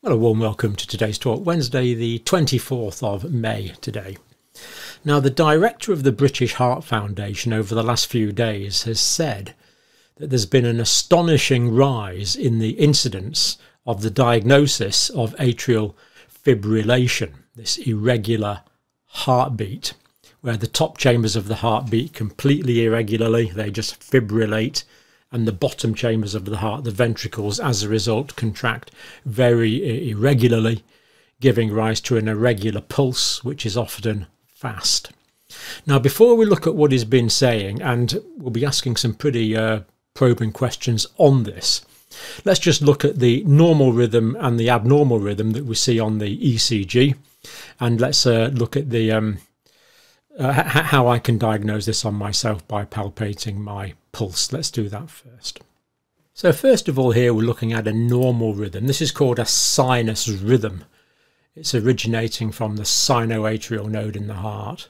Well, a warm welcome to today's talk, Wednesday, the 24th of May today. Now, the director of the British Heart Foundation over the last few days has said that there's been an astonishing rise in the incidence of the diagnosis of atrial fibrillation, this irregular heartbeat, where the top chambers of the heart beat completely irregularly, they just fibrillate and the bottom chambers of the heart, the ventricles, as a result, contract very irregularly, giving rise to an irregular pulse, which is often fast. Now, before we look at what he's been saying, and we'll be asking some pretty uh, probing questions on this, let's just look at the normal rhythm and the abnormal rhythm that we see on the ECG, and let's uh, look at the um, uh, how I can diagnose this on myself by palpating my pulse. Let's do that first. So first of all here we're looking at a normal rhythm. This is called a sinus rhythm. It's originating from the sinoatrial node in the heart.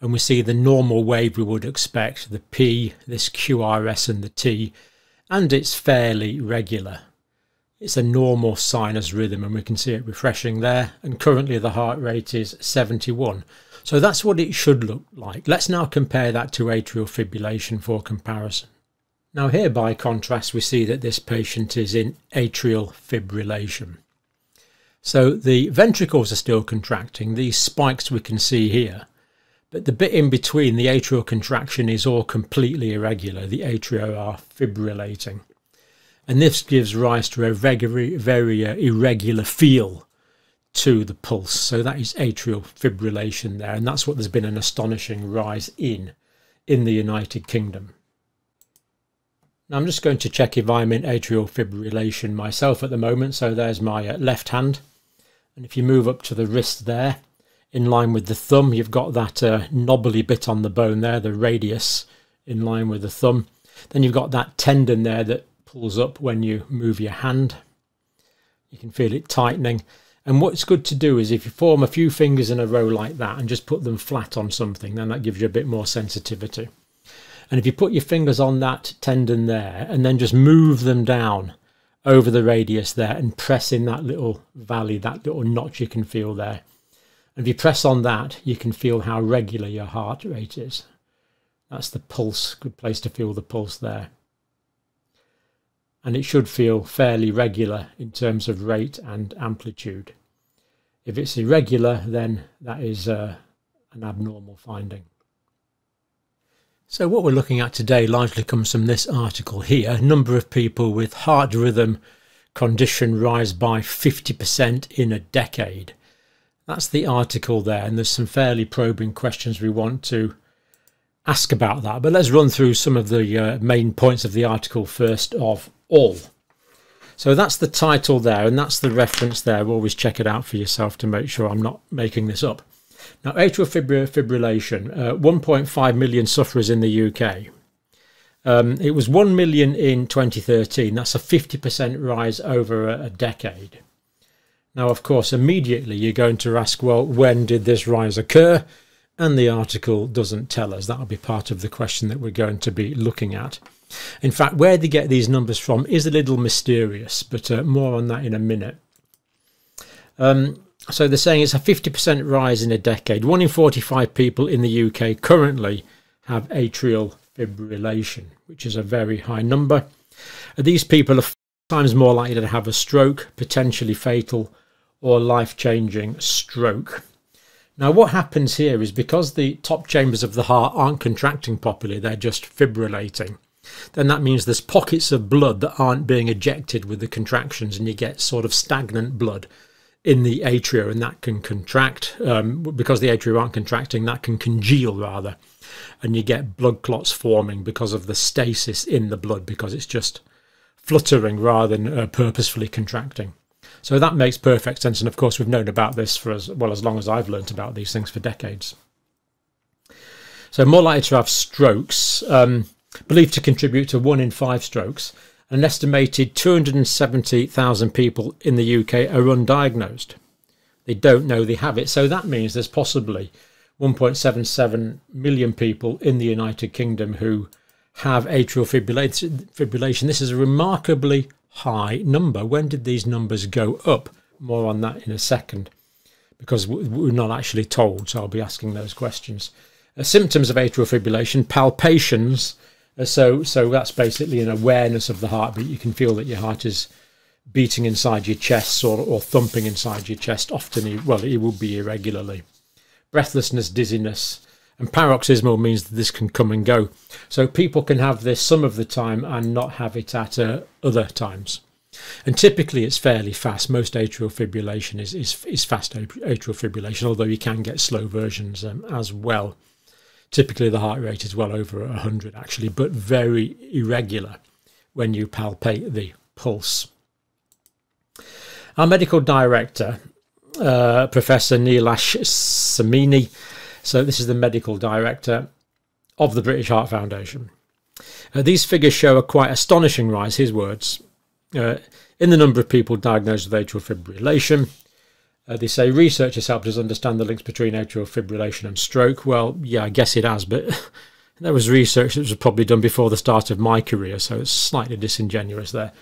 And we see the normal wave we would expect, the P, this QRS and the T, and it's fairly regular. It's a normal sinus rhythm and we can see it refreshing there. And currently the heart rate is 71. So that's what it should look like. Let's now compare that to atrial fibrillation for comparison. Now here by contrast we see that this patient is in atrial fibrillation. So the ventricles are still contracting, these spikes we can see here, but the bit in between the atrial contraction is all completely irregular, the atria are fibrillating. And this gives rise to a very, very uh, irregular feel to the pulse. So that is atrial fibrillation there, and that's what there's been an astonishing rise in in the United Kingdom. Now I'm just going to check if I'm in atrial fibrillation myself at the moment. So there's my uh, left hand. And if you move up to the wrist there, in line with the thumb, you've got that uh, knobbly bit on the bone there, the radius in line with the thumb. Then you've got that tendon there that pulls up when you move your hand. You can feel it tightening. And what's good to do is if you form a few fingers in a row like that and just put them flat on something, then that gives you a bit more sensitivity. And if you put your fingers on that tendon there and then just move them down over the radius there and press in that little valley, that little notch you can feel there. And if you press on that, you can feel how regular your heart rate is. That's the pulse, good place to feel the pulse there. And it should feel fairly regular in terms of rate and amplitude. If it's irregular, then that is uh, an abnormal finding. So what we're looking at today largely comes from this article here. Number of people with heart rhythm condition rise by 50% in a decade. That's the article there, and there's some fairly probing questions we want to ask about that. But let's run through some of the uh, main points of the article first of all. So that's the title there, and that's the reference there. Always check it out for yourself to make sure I'm not making this up. Now, atrial fibrillation, uh, 1.5 million sufferers in the UK. Um, it was 1 million in 2013. That's a 50% rise over a, a decade. Now, of course, immediately you're going to ask, well, when did this rise occur? And the article doesn't tell us. That'll be part of the question that we're going to be looking at. In fact, where they get these numbers from is a little mysterious, but uh, more on that in a minute. Um, so they're saying it's a 50% rise in a decade. One in 45 people in the UK currently have atrial fibrillation, which is a very high number. These people are times more likely to have a stroke, potentially fatal or life-changing stroke. Now what happens here is because the top chambers of the heart aren't contracting properly, they're just fibrillating, then that means there's pockets of blood that aren't being ejected with the contractions and you get sort of stagnant blood in the atria and that can contract um, because the atria aren't contracting that can congeal rather. And you get blood clots forming because of the stasis in the blood because it's just fluttering rather than uh, purposefully contracting so that makes perfect sense and of course we've known about this for as well as long as I've learnt about these things for decades so more likely to have strokes um, believed to contribute to one in five strokes an estimated 270,000 people in the UK are undiagnosed. They don't know they have it. So that means there's possibly 1.77 million people in the United Kingdom who have atrial fibrillation. This is a remarkably high number. When did these numbers go up? More on that in a second because we're not actually told, so I'll be asking those questions. Uh, symptoms of atrial fibrillation, palpations. Uh, so, so that's basically an awareness of the heartbeat. You can feel that your heart is beating inside your chest or, or thumping inside your chest. Often, well, it will be irregularly. Breathlessness, dizziness, and paroxysmal means that this can come and go. So people can have this some of the time and not have it at uh, other times. And typically it's fairly fast. Most atrial fibrillation is, is, is fast atrial fibrillation, although you can get slow versions um, as well. Typically the heart rate is well over 100 actually, but very irregular when you palpate the pulse. Our medical director, uh, Professor Nilesh Samani, so this is the medical director of the British Heart Foundation. Uh, these figures show a quite astonishing rise, his words, uh, in the number of people diagnosed with atrial fibrillation. Uh, they say research has helped us understand the links between atrial fibrillation and stroke. Well, yeah, I guess it has, but there was research that was probably done before the start of my career, so it's slightly disingenuous there.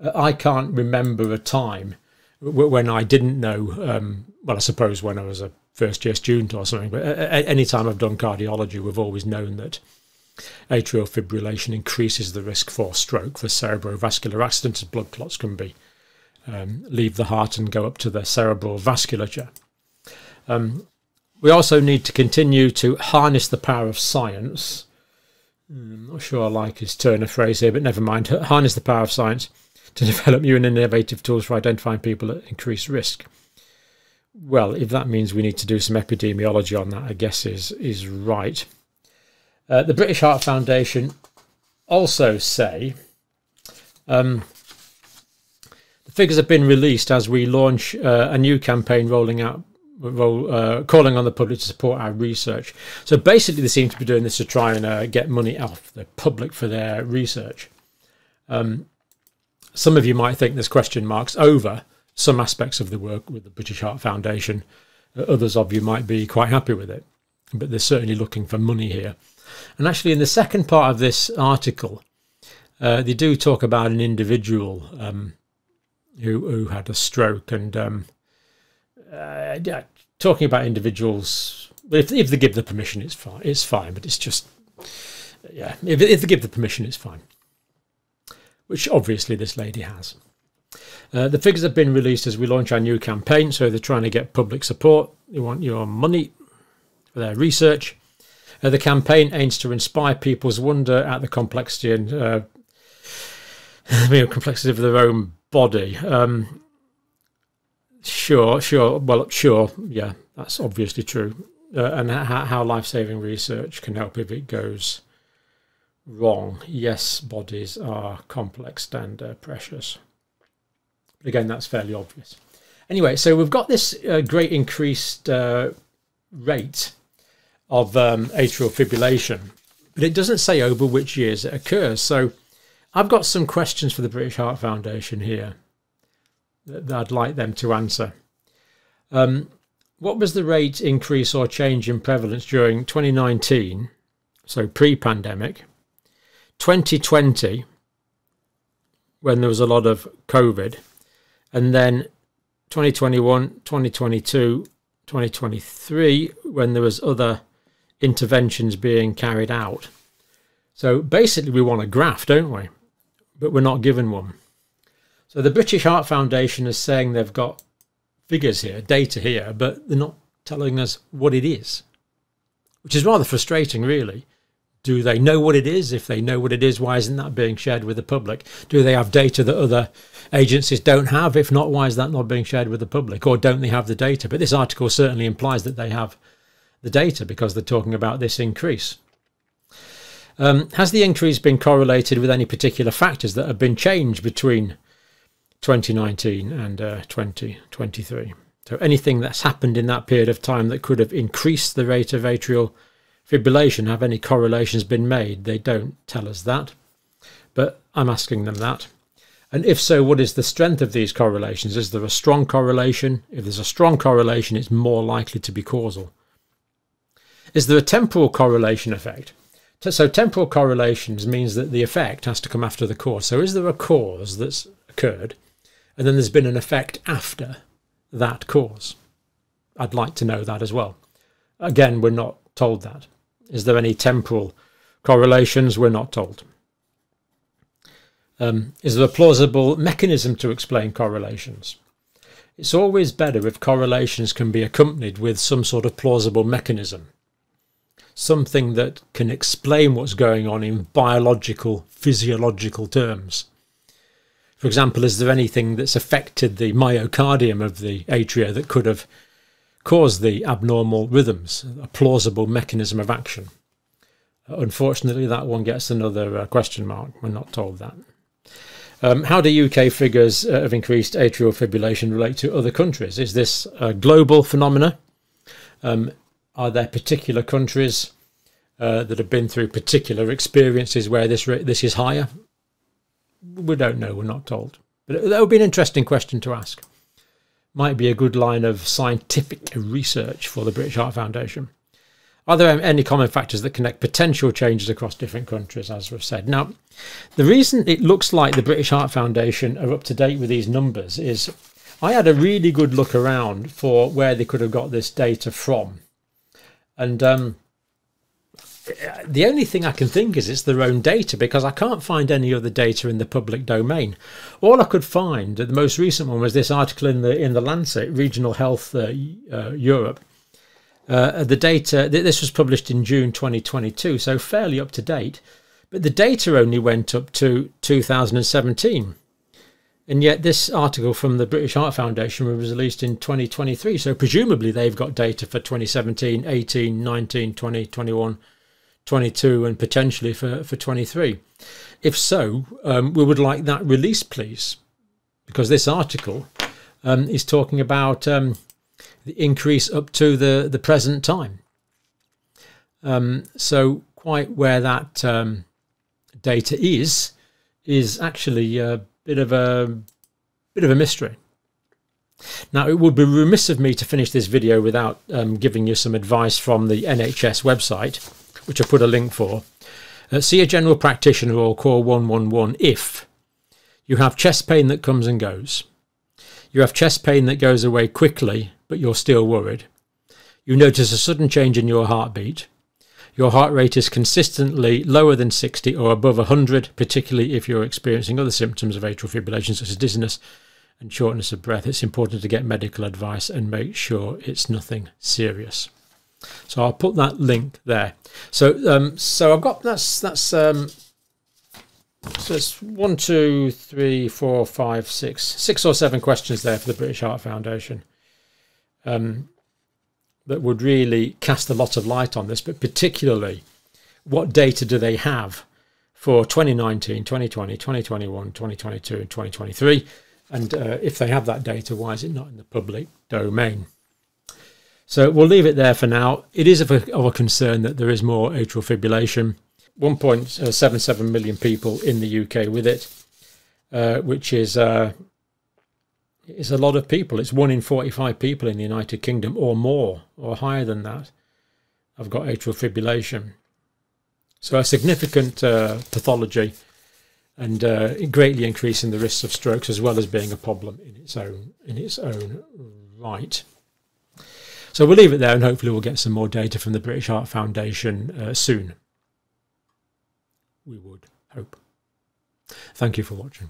Uh, I can't remember a time when I didn't know. Um, well, I suppose when I was a first year student or something, but any time I've done cardiology, we've always known that Atrial fibrillation increases the risk for stroke, for cerebrovascular accidents. Blood clots can be um, leave the heart and go up to the cerebral vasculature. Um, we also need to continue to harness the power of science. I'm not sure I like his turn of phrase here, but never mind. Harness the power of science to develop new and innovative tools for identifying people at increased risk. Well, if that means we need to do some epidemiology on that, I guess is is right. Uh, the British Heart Foundation also say um, the figures have been released as we launch uh, a new campaign rolling out, roll, uh, calling on the public to support our research. So basically, they seem to be doing this to try and uh, get money off the public for their research. Um, some of you might think there's question marks over some aspects of the work with the British Heart Foundation. Uh, others of you might be quite happy with it, but they're certainly looking for money here. And actually, in the second part of this article, uh, they do talk about an individual um, who who had a stroke, and um, uh, yeah, talking about individuals. If if they give the permission, it's fine. It's fine, but it's just yeah. If if they give the permission, it's fine. Which obviously this lady has. Uh, the figures have been released as we launch our new campaign, so they're trying to get public support. They want your money for their research. Uh, the campaign aims to inspire people's wonder at the complexity and uh, complexity of their own body. Um, sure, sure. Well, sure. Yeah, that's obviously true. Uh, and how, how life-saving research can help if it goes wrong. Yes, bodies are complex and uh, precious. But again, that's fairly obvious. Anyway, so we've got this uh, great increased uh, rate of um, atrial fibrillation, but it doesn't say over which years it occurs. So I've got some questions for the British Heart Foundation here that, I'd like them to answer. Um, what was the rate increase or change in prevalence during 2019, so pre-pandemic, 2020, when there was a lot of COVID, and then 2021, 2022, 2023, when there was other interventions being carried out. So basically, we want a graph, don't we? But we're not given one. So the British Heart Foundation is saying they've got figures here, data here, but they're not telling us what it is, which is rather frustrating, really. Do they know what it is? If they know what it is, why isn't that being shared with the public? Do they have data that other agencies don't have? If not, why is that not being shared with the public? Or don't they have the data? But this article certainly implies that they have the data because they're talking about this increase. Um, has the increase been correlated with any particular factors that have been changed between 2019 and uh, 2023? So anything that's happened in that period of time that could have increased the rate of atrial fibrillation, have any correlations been made? They don't tell us that, but I'm asking them that. And if so, what is the strength of these correlations? Is there a strong correlation? If there's a strong correlation, it's more likely to be causal. Is there a temporal correlation effect? So temporal correlations means that the effect has to come after the cause. So is there a cause that's occurred, and then there's been an effect after that cause. I'd like to know that as well. Again, we're not told that. Is there any temporal correlations? We're not told. Um, is there a plausible mechanism to explain correlations? It's always better if correlations can be accompanied with some sort of plausible mechanism. Something that can explain what's going on in biological, physiological terms. For example, is there anything that's affected the myocardium of the atria that could have caused the abnormal rhythms, a plausible mechanism of action? Unfortunately, that one gets another uh, question mark. We're not told that. Um, how do UK figures uh, of increased atrial fibrillation relate to other countries? Is this a global phenomena? Um, are there particular countries uh, that have been through particular experiences where this this is higher? We don't know. We're not told. But that would be an interesting question to ask. Might be a good line of scientific research for the British Heart Foundation. Are there any common factors that connect potential changes across different countries, as we've said? Now, the reason it looks like the British Heart Foundation are up to date with these numbers is I had a really good look around for where they could have got this data from. And um, the only thing I can think is it's their own data because I can't find any other data in the public domain. All I could find, the most recent one was this article in the in the Lancet, Regional Health uh, uh, Europe, uh, the data, this was published in June 2022, so fairly up to date, but the data only went up to 2017. And yet, this article from the British Heart Foundation was released in 2023. So, presumably, they've got data for 2017, 18, 19, 20, 21, 22, and potentially for, for 23. If so, um, we would like that release, please, because this article um, is talking about um, the increase up to the, the present time. Um, so quite where that um, data is, is actually a bit of a bit of a mystery. Now, it would be remiss of me to finish this video without um, giving you some advice from the NHS website, which I put a link for. Uh, see a general practitioner or call 111 if you have chest pain that comes and goes. You have chest pain that goes away quickly but you're still worried. You notice a sudden change in your heartbeat. Your heart rate is consistently lower than 60 or above 100, particularly if you're experiencing other symptoms of atrial fibrillation, such as dizziness and shortness of breath. It's important to get medical advice and make sure it's nothing serious. So I'll put that link there. So um, so I've got that's that's um, so it's one, two, three, four, five, six, six or seven questions there for the British Heart Foundation um, that would really cast a lot of light on this, but particularly what data do they have for 2019, 2020, 2021, 2022, and 2023? And uh, if they have that data, why is it not in the public domain? So we'll leave it there for now. It is of a, of a concern that there is more atrial fibrillation. 1.77 million people in the UK with it, uh, which is uh, it's a lot of people. It's one in 45 people in the United Kingdom or more or higher than that have got atrial fibrillation. So a significant uh, pathology and uh, greatly increasing the risks of strokes as well as being a problem in its own in its own right. So we'll leave it there and hopefully we'll get some more data from the British Heart Foundation uh, soon. We would hope. Thank you for watching.